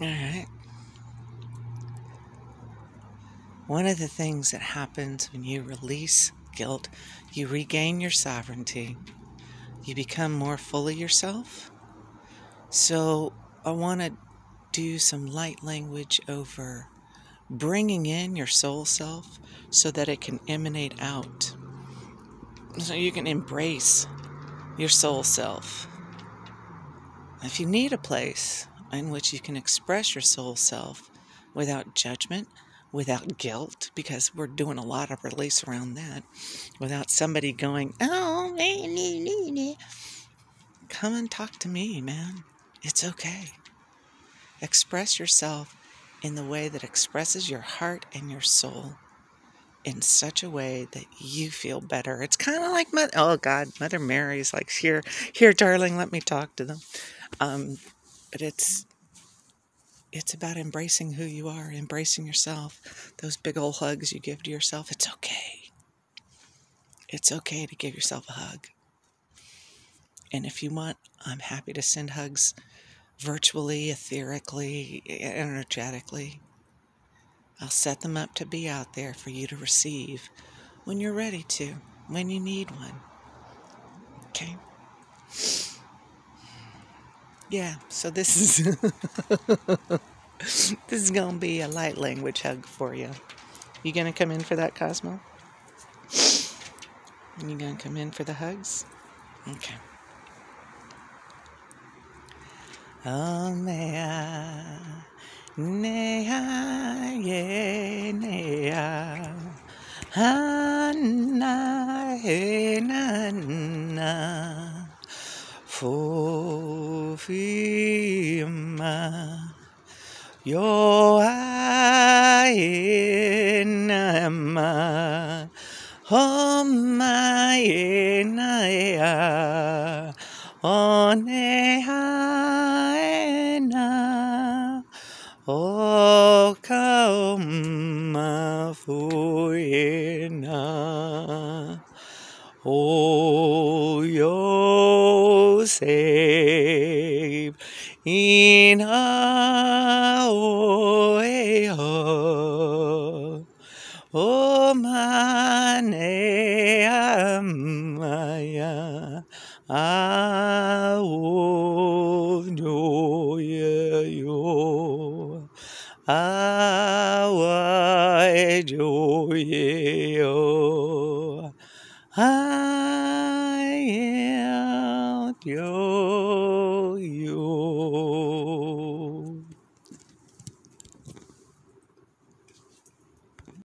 All right. One of the things that happens when you release guilt, you regain your sovereignty. You become more fully yourself. So, I want to do some light language over bringing in your soul self so that it can emanate out. So you can embrace your soul self. If you need a place in which you can express your soul self without judgment, without guilt, because we're doing a lot of release around that, without somebody going, oh, me, me, me, me. come and talk to me, man. It's okay. Express yourself in the way that expresses your heart and your soul in such a way that you feel better. It's kind of like oh God, Mother Mary's like, here, here, darling, let me talk to them. Um, but it's it's about embracing who you are, embracing yourself. Those big old hugs you give to yourself, it's okay. It's okay to give yourself a hug. And if you want, I'm happy to send hugs virtually, etherically, energetically. I'll set them up to be out there for you to receive when you're ready to, when you need one. Okay? Yeah, so this is this is gonna be a light language hug for you. You gonna come in for that, Cosmo? You gonna come in for the hugs? Okay. Oh, nea, nea, ye, nea, na, he, na, na, fofima, yo, ai, na, ma, oh, my, na, ya, oh, nea, O kauma fuena O yo save in Aoeo. O mane amaya aoyo awayo I am your